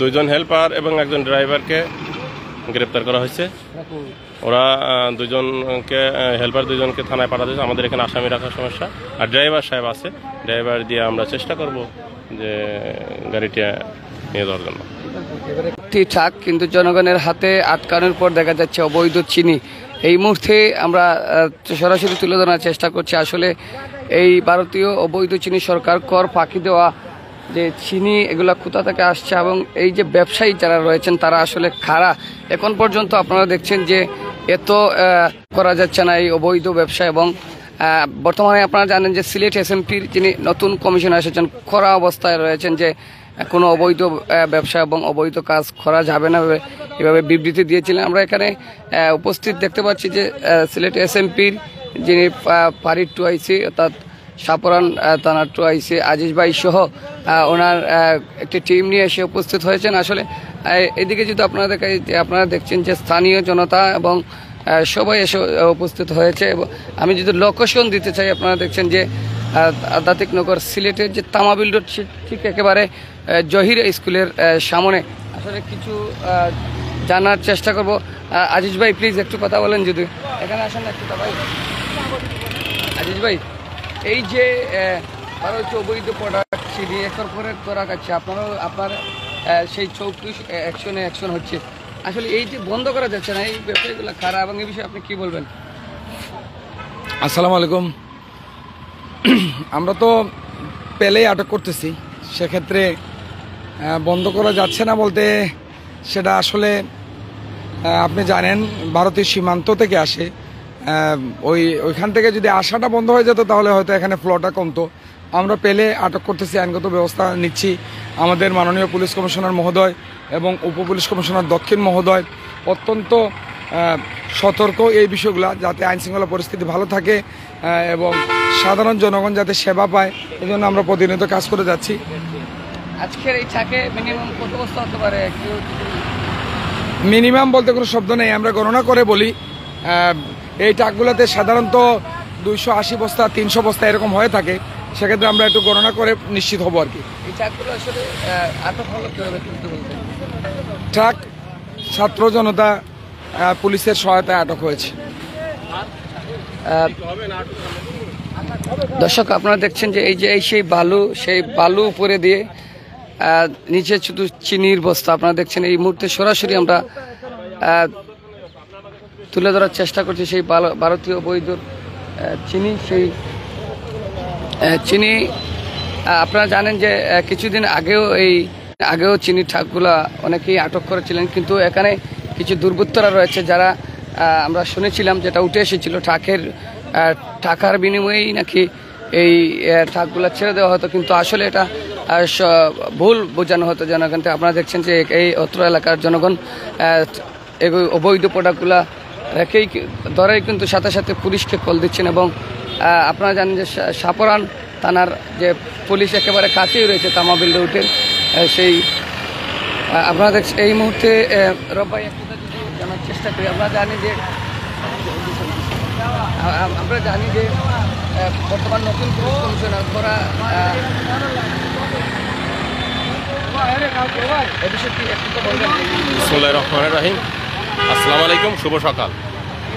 দুইজন হেল্পার এবং একজন ড্রাইভারকে গ্রেপ্তার করা হয়েছে। ওরা দুজনকে হেল্পার দুজনকে থানায় পাঠাতে হয়েছে। আমাদের এখানে আসামি রাখার সমস্যা। আর ড্রাইভার সাহেব আছে। ড্রাইভার দিয়ে আমরা চেষ্টা করব যে গাড়িটা নিয়ে যাওয়ার জন্য। ঠিকঠাক কিন্তু জনগণের হাতে আটকানোর পর দেখা যাচ্ছে অবৈধ চিনি। এই মুহূর্তে আমরা সরাসরি তুলে ধরার চেষ্টা করছি। আসলে এই ভারতীয় অবৈধ চিনি সরকার কর ফাঁকি দেওয়া যে চিনি, এগুলা কোথা থেকে আসছে এবং এই যে ব্যবসায়ী যারা রয়েছেন, তারা আসলে খাড়া এখন পর্যন্ত আপনারা দেখছেন যে এত করা যাচ্ছে না এই অবৈধ ব্যবসা এবং বর্তমানে আপনারা জানেন যে সিলেট এসএমপির যিনি নতুন কমিশনার এসেছেন, খরা অবস্থায় রয়েছেন যে কোনো অবৈধ ব্যবসা এবং অবৈধ কাজ করা যাবে না। এভাবে- বিবৃতি দিয়েছিলেন। আমরা এখানে উপস্থিত দেখতে পাচ্ছি যে সিলেট এসএমপির যিনি পারির টু আইসি, অর্থাৎ সাপরান থানার টু আইসি আজিজ ভাই সহ ওনার একটি টিম নিয়ে এসে উপস্থিত হয়েছেন। আসলে এদিকে যদি আপনারা দেখাই যে আপনারা দেখছেন যে স্থানীয় জনতা এবং সবাই এসে উপস্থিত হয়েছে এবং আমি যদি লোকেশন দিতে চাই, আপনারা দেখছেন যে আদাতিক নগর সিলেটের যে তামাবিল রোড ঠিক একেবারে জহির স্কুলের সামনে। আসলে কিছু জানার চেষ্টা করব। আজিজ ভাই প্লিজ একটু কথা বলেন যদি। এখানে আসেন একটু ভাই আজিজ ভাই। এই যে তারা হচ্ছে অবৈধ প্রোডাক্ট একর পরে করা যাচ্ছে আপনারও, আপনার সেই চৌকি অ্যাকশনে অ্যাকশন হচ্ছে। আসলে এই যে বন্ধ করা যাচ্ছে না, এই ব্যবসায়ীগুলো খারাপ, এবং এই বিষয়ে আপনি কি বলবেন? আসসালামু আলাইকুম। আমরা তো পেলেই আটক করতেছি। সেক্ষেত্রে বন্ধ করা যাচ্ছে না বলতে সেটা আসলে আপনি জানেন ভারতীয় সীমান্ত থেকে আসে। ওই ওইখান থেকে যদি আসাটা বন্ধ হয়ে যেত তাহলে হয়তো এখানে ফ্লোটা কমতো। আমরা পেলে আটক করতেছি আইনগত ব্যবস্থা নিচ্ছি। আমাদের মাননীয় পুলিশ কমিশনার মহোদয় এবং উপ পুলিশ কমিশনার দক্ষিণ মহোদয় অত্যন্ত সতর্ক এই বিষয়গুলো যাতে আইন শৃঙ্খলা পরিস্থিতি ভালো থাকে এবং সাধারণ জনগণ যাতে সেবা পায় এই জন্য আমরা প্রতিনিয়ত কাজ করে যাচ্ছি। আজকের এই ছাকে মিনিমাম কত বস্তা হতে পারে? মিনিমাম বলতে কোনো শব্দ নেই আমরা গণনা করে বলি। এই ট্রাকগুলোতে সাধারণত দুইশো আশি বস্তা তিনশো বস্তা এরকম হয়ে থাকে। সেক্ষেত্রে আমরা একটু গণনা করে নিশ্চিত হব আর কি। ট্রাক ছাত্র জনতা পুলিশের সহায়তায় আটক হয়েছে। দর্শক আপনারা দেখছেন যে এই যে এই সেই বালু সেই বালু উপরে দিয়ে নিচে শুধু চিনির বস্তা। আপনারা দেখছেন এই মুহূর্তে সরাসরি আমরা তুলে ধরার চেষ্টা করছি সেই ভারতীয় বৈধ চিনি, সেই চিনি আপনারা জানেন যে কিছুদিন আগেও এই, আগেও চিনি ঠাকগুলা অনেকেই আটক করেছিলেন, কিন্তু এখানে কিছু দুর্বৃত্তরা রয়েছে যারা আমরা শুনেছিলাম যেটা উঠে এসেছিল, ঠাকের টাকার বিনিময়েই নাকি এই ঠাকগুলা ছেড়ে দেওয়া হতো, কিন্তু আসলে এটা ভুল বোঝানো হতো জনগণকে। আপনারা দেখছেন যে এই অত্র এলাকার জনগণ অবৈধ প্রোডাক্টগুলা রেখেই ধরেই কিন্তু সাথে সাথে পুলিশকে কল দিচ্ছেন এবং আপনারা জানেন যে সাপরান থানার যে পুলিশ একেবারে কাছেই রয়েছে তামাবিল রুটের সেই দেখছেন এই মুহূর্তে রব্বাই জানার চেষ্টা করি, আমরা জানি যে আমরা জানি যে বর্তমান নতুন পুলিশ কমিশনার করা রাহিম। আসসালামু আলাইকুম, শুভ সকাল।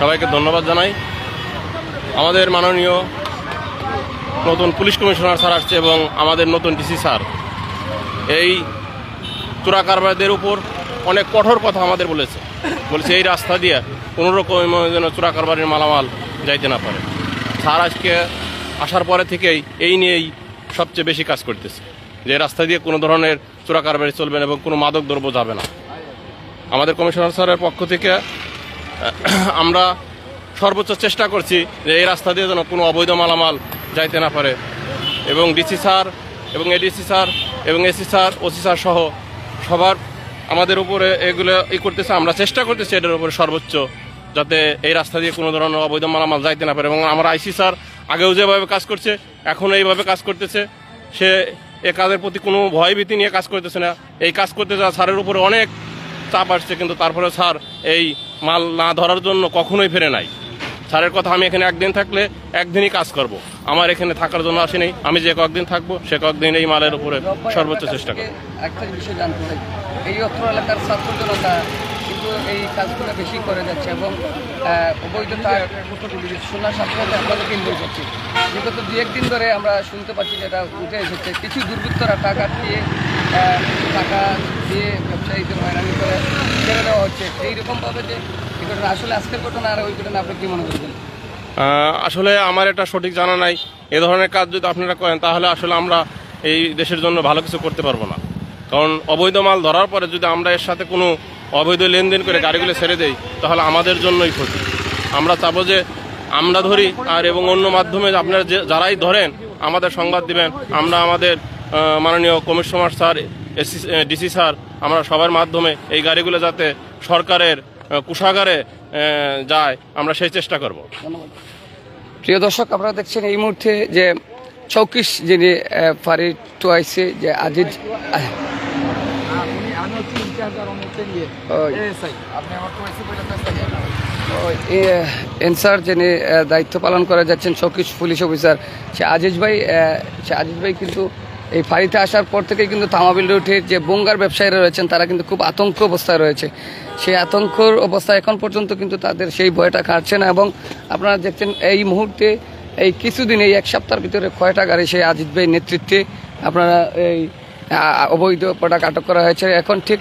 সবাইকে ধন্যবাদ জানাই। আমাদের মাননীয় নতুন পুলিশ কমিশনার স্যার আসছে এবং আমাদের নতুন ডিসি স্যার। এই চোরা কারবারদের উপর অনেক কঠোর কথা আমাদের বলেছে। বলেছে, এই রাস্তা দিয়ে কোনো রকম যেন চোরা কারবারের মালামাল যাইতে না পারে। স্যার আজকে আসার পরে থেকেই এই নিয়েই সবচেয়ে বেশি কাজ করতেছে। যে রাস্তা দিয়ে কোনো ধরনের চোরা কারবারি চলবে না এবং কোনো মাদক দ্রব্য যাবে না। আমাদের কমিশনার স্যারের পক্ষ থেকে আমরা সর্বোচ্চ চেষ্টা করছি যে এই রাস্তা দিয়ে যেন কোনো অবৈধ মালামাল যাইতে না পারে। এবং ডিসি স্যার এবং এডিসি স্যার এবং এসি স্যার, ওসি স্যার সহ সবার আমাদের উপরে এগুলো ই করতেছে, আমরা চেষ্টা করতেছি এটার উপরে সর্বোচ্চ যাতে এই রাস্তা দিয়ে কোনো ধরনের অবৈধ মালামাল যাইতে না পারে। এবং আমার আইসি স্যার আগেও যেভাবে কাজ করছে, এখনও এইভাবে কাজ করতেছে। সে এ কাজের প্রতি কোনো ভয়ভীতি নিয়ে কাজ করতেছে না। এই কাজ করতে যাওয়া স্যারের উপরে অনেক চাপ আসছে, কিন্তু তারপরে স্যার এই মাল না ধরার জন্য কখনোই ফেরে নাই। স্যারের কথা আমি এখানে একদিন থাকলে একদিনই কাজ করব। আমার এখানে থাকার জন্য আসিনি। আমি যে কয়েকদিন থাকব, সে কয়েকদিন এই মালের উপরে সর্বোচ্চ চেষ্টা করব। একটা বিষয় জানতে এই অত্র এলাকার ছাত্র জনতা কিন্তু এই কাজগুলো বেশি করে যাচ্ছে এবং আহ, অবৈধতা শোনার সাথে সাথে আপনাদের কেন্দ্র করছে। বিগত দু একদিন ধরে আমরা শুনতে পাচ্ছি যেটা উঠে এসেছে। কিছু দুর্বৃত্তরা টাকা দিয়ে টাকা দিয়ে ব্যবসায়ীদের হয়রানি করে ছেড়ে দেওয়া হচ্ছে। এইরকমভাবে যে এই ঘটনা আসলে আজকের ঘটনা আর ওই ঘটনা আপনি কি মনে করবেন? আহ, আসলে আমার এটা সঠিক জানা নাই। এ ধরনের কাজ যদি আপনারা করেন তাহলে আসলে আমরা এই দেশের জন্য ভালো কিছু করতে পারব না। কারণ অবৈধ মাল ধরার পরে যদি আমরা এর সাথে কোনো অবৈধ লেনদেন করে গাড়িগুলো ছেড়ে দেই, তাহলে আমাদের জন্যই ক্ষতি। আমরা চাবো যে আমরা ধরি আর এবং অন্য মাধ্যমে আপনারা যে যারাই ধরেন, আমাদের সংবাদ দিবেন। আমরা আমাদের মাননীয় commissioner sir, AC DC sir, আমরা সবার মাধ্যমে এই গাড়িগুলো যাতে সরকারের কুষাগারে যায়, আমরা সেই চেষ্টা করব। প্রিয় দর্শক, আপনারা দেখছেন এই মুহূর্তে যে চৌকিশ যিনি ফারি টুয়াইসে যে আজিজ এনসার যিনি দায়িত্ব পালন করে যাচ্ছেন চৌকিশ পুলিশ অফিসার, সে আজিজ ভাই সে আজিজ ভাই কিন্তু এই ফাঁড়িতে আসার পর থেকে কিন্তু তামাবিল রুটের যে বঙ্গার ব্যবসায়ীরা রয়েছেন, তারা কিন্তু খুব আতঙ্ক অবস্থায় রয়েছে। সেই আতঙ্কর অবস্থা এখন পর্যন্ত কিন্তু তাদের সেই ভয়টা কাটছে না এবং আপনারা দেখছেন এই মুহূর্তে, এই কিছুদিন, এই এক সপ্তাহের ভিতরে কয়টা গাড়ি সেই আজিজ ভাই নেতৃত্বে আপনারা এই অবৈধ প্রোডাক্ট আটক করা হয়েছে। এখন ঠিক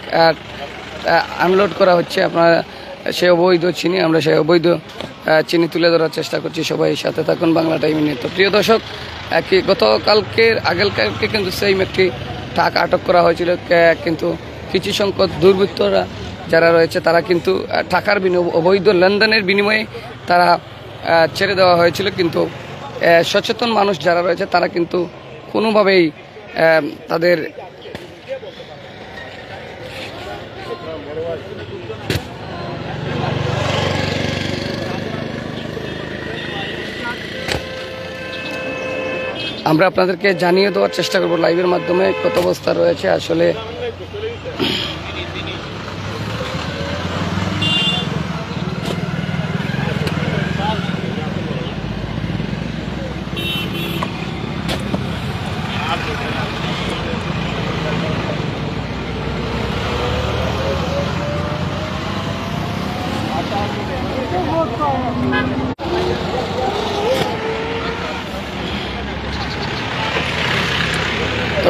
আনলোড করা হচ্ছে। আপনার সে অবৈধ চিনি, আমরা সেই অবৈধ চিনি তুলে ধরার চেষ্টা করছি। সবাই সাথে থাকুন বাংলা টাইম নিয়ে। তো প্রিয় দর্শক কি গতকালকে আগেরকালকে কিন্তু সেই একটি টাকা আটক করা হয়েছিল। কিন্তু কিছু সংখ্যক দুর্বৃত্তরা যারা রয়েছে, তারা কিন্তু টাকার বিনিময়, অবৈধ লেনদেনের বিনিময়ে তারা ছেড়ে দেওয়া হয়েছিল। কিন্তু সচেতন মানুষ যারা রয়েছে, তারা কিন্তু কোনোভাবেই তাদের আমরা আপনাদেরকে জানিয়ে দেওয়ার চেষ্টা করব লাইভের মাধ্যমে কত অবস্থা রয়েছে। আসলে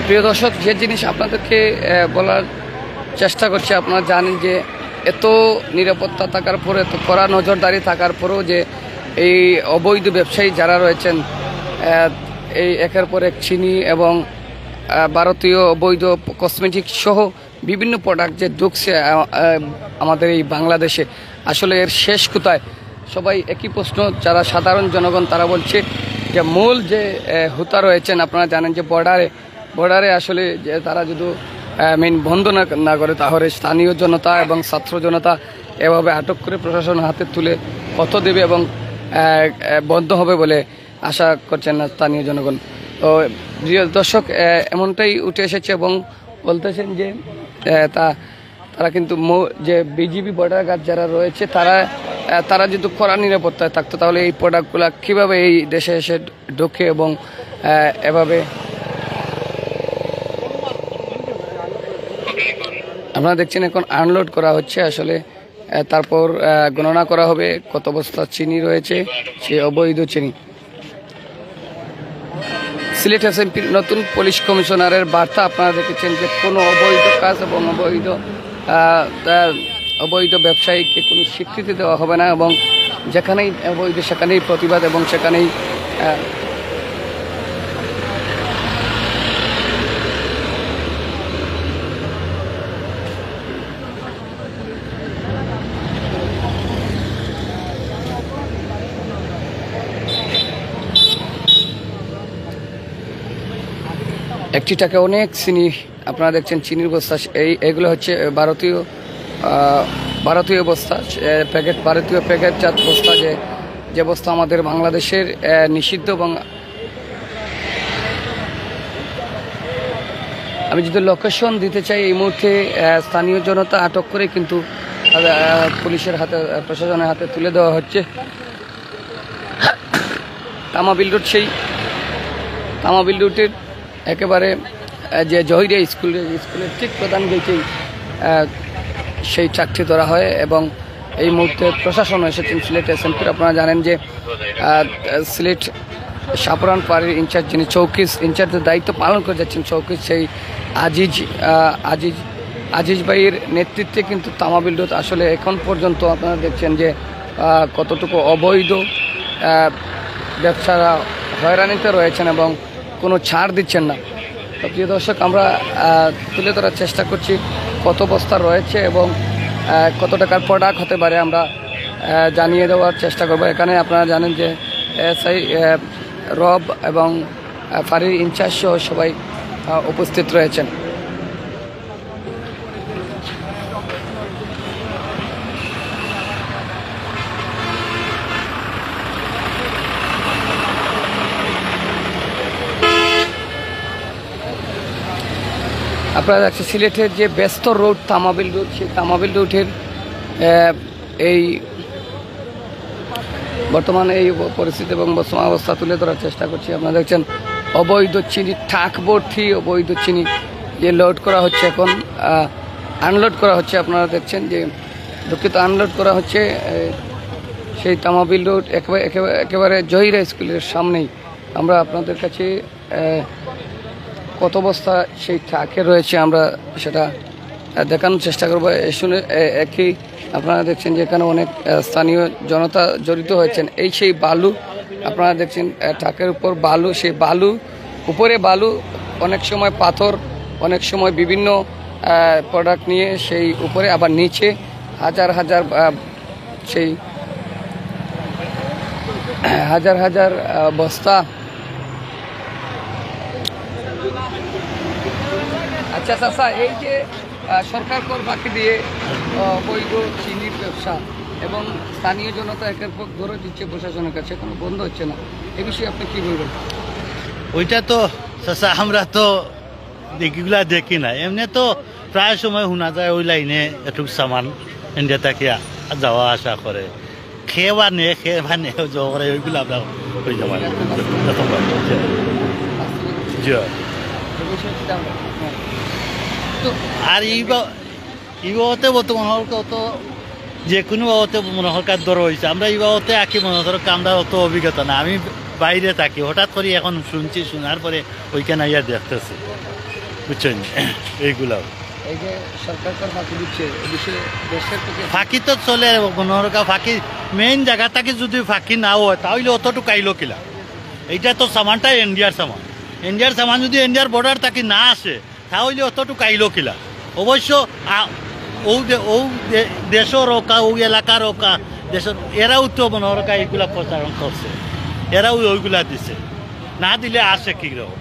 প্রিয় দর্শক, যে জিনিস আপনাদেরকে বলার চেষ্টা করছি, আপনারা জানেন যে এত নিরাপত্তা থাকার পরে, এত কড়া নজরদারি থাকার পরেও যে এই অবৈধ ব্যবসায়ী যারা রয়েছেন এই একের পর এক চিনি এবং ভারতীয় অবৈধ কসমেটিক সহ বিভিন্ন প্রোডাক্ট যে ঢুকছে আমাদের এই বাংলাদেশে, আসলে এর শেষ কোথায়? সবাই একই প্রশ্ন, যারা সাধারণ জনগণ, তারা বলছে যে মূল যে হুতা রয়েছেন, আপনারা জানেন যে বর্ডারে বর্ডারে আসলে যে তারা যদি মেন বন্ধ না না করে, তাহলে স্থানীয় জনতা এবং ছাত্র জনতা এভাবে আটক করে প্রশাসন হাতে তুলে কত দেবে এবং বন্ধ হবে বলে আশা করছেন না স্থানীয় জনগণ। তো প্রিয় দর্শক এমনটাই উঠে এসেছে এবং বলতেছেন যে তা, তারা কিন্তু যে বিজিবি বর্ডার গার্ড যারা রয়েছে, তারা তারা যদি কড়া নিরাপত্তায় থাকতো, তাহলে এই প্রোডাক্টগুলো কীভাবে এই দেশে এসে ঢোকে এবং এভাবে আপনারা দেখছেন এখন আনলোড করা হচ্ছে আসলে তারপর গণনা করা হবে কত বস্তা চিনি রয়েছে, সে অবৈধ চিনি। সিলেট এসএমপির নতুন পুলিশ কমিশনারের বার্তা, আপনারা দেখেছেন যে কোনো অবৈধ কাজ এবং অবৈধ অবৈধ ব্যবসায়ীকে কোনো স্বীকৃতি দেওয়া হবে না এবং যেখানেই অবৈধ, সেখানেই প্রতিবাদ এবং সেখানেই একটি টাকা অনেক চিনি, আপনারা দেখছেন চিনির বস্তা, এই, এগুলো হচ্ছে ভারতীয় ভারতীয় বস্তা প্যাকেট, ভারতীয় প্যাকেটজাত বস্তা যে যে বস্তা আমাদের বাংলাদেশের নিষিদ্ধ এবং আমি যদি লোকেশন দিতে চাই এই মুহূর্তে স্থানীয় জনতা আটক করে কিন্তু পুলিশের হাতে প্রশাসনের হাতে তুলে দেওয়া হচ্ছে। তামাবিল রোড সেই তামাবিল রুটের একেবারে যে জহিরিয়া স্কুল স্কুলের ঠিক প্রধান গেটেই সেই ট্রাকটি ধরা হয় এবং এই মুহূর্তে প্রশাসন এসেছেন সিলেট এসএমপির আপনারা জানেন যে সিলেট সাপরান পাড়ির ইনচার্জ যিনি চৌকিস, ইনচার্জের দায়িত্ব পালন করে যাচ্ছেন চৌকিস, সেই আজিজ আজিজ আজিজ ভাইয়ের নেতৃত্বে কিন্তু তামাবিল রোড আসলে এখন পর্যন্ত আপনারা দেখছেন যে কতটুকু অবৈধ ব্যবসারা হয়রানিতে রয়েছেন এবং কোনো ছাড় দিচ্ছেন না। তো প্রিয় দর্শক, আমরা তুলে ধরার চেষ্টা করছি কত বস্তা রয়েছে এবং কত টাকার প্রোডাক্ট হতে পারে আমরা জানিয়ে দেওয়ার চেষ্টা করব। এখানে আপনারা জানেন যে এসআই রব এবং ফারির ইনচার্জ সহ সবাই উপস্থিত রয়েছেন। আপনারা দেখছেন সিলেটের যে ব্যস্ত রোড তামাবিল রোড, সেই তামাবিল রোডের এই বর্তমানে এই পরিস্থিতি এবং বর্তমান অবস্থা তুলে ধরার চেষ্টা করছি। আপনারা দেখছেন অবৈধ চিনি ট্রাক ভর্তি অবৈধ চিনি যে লোড করা হচ্ছে এখন আনলোড করা হচ্ছে। আপনারা দেখছেন যে দুঃখিত আনলোড করা হচ্ছে সেই তামাবিল রোড একেবারে একেবারে জহিরা স্কুলের সামনেই। আমরা আপনাদের কাছে কত বস্তা সেই ট্রাকে রয়েছে আমরা সেটা দেখানোর চেষ্টা করব। শুনে একই আপনারা দেখছেন যে এখানে অনেক স্থানীয় জনতা জড়িত হয়েছেন। এই সেই বালু, আপনারা দেখছেন ট্রাকের উপর বালু, সেই বালু, উপরে বালু, অনেক সময় পাথর, অনেক সময় বিভিন্ন প্রোডাক্ট নিয়ে সেই উপরে, আবার নিচে হাজার হাজার সেই, হাজার হাজার বস্তা আচ্ছা চাচা এই যে সরকার কর বাকি দিয়ে আহ, বৈধ চিনির ব্যবসা এবং স্থানীয় জনতা একের পর ধরে দিচ্ছে প্রশাসনের কাছে কোনো বন্ধ হচ্ছে না। এ বিষয়ে আপনি কি বলবেন? ওইটা তো চাচা আমরা তো এগুলা দেখি না। এমনি তো প্রায় সময় শোনা যায় ওই লাইনে একটু সামান ইন্ডিয়া থেকে যাওয়া আসা করে। খেয়ে বা নে খেয়ে বা নে যাওয়া করে ওইগুলো আমরা হয়ে। যাওয়া জি এ বিষয়ে যদি আমরা- হ্যাঁ। তো আর বা- এই বাবতে বলতে মনে হয় অত যে কোনো বাবতে মনে হয় কার দর হয়েছে আমরা এই বাবতে আঁকি মনে হয় আমরা অত অভিজ্ঞতা না আমি বাইরে থাকি হঠাৎ করে এখন শুনছি শোনার পরে ওইখানে ইয়া দেখতেছি। বুঝছেন? এইগুলো। এই যে সরকার কর বাকি দিচ্ছে এ বিষয়ে দেশের প্রতি ফাঁকি তো চলে মনোহরকা ফাঁকি। মেইন জায়গাটাকে যদি ফাঁকি না হয় তাহলে অতটুকু আইলো কিলা? এইটা তো সামানটা ইন্ডিয়ার সামান। ইন্ডিয়ার সামান যদি ইন্ডিয়ার বর্ডার তাকে না আসে তাহলে অতটুকু আইলো কিলা? অবশ্য ও ও দেশের অকা ও এলাকার ওকা দেশের এরাও তো মনোহরকা এইগুলা প্রচারণ করছে এরাও ওইগুলা দিছে। না দিলে আসে কি রকম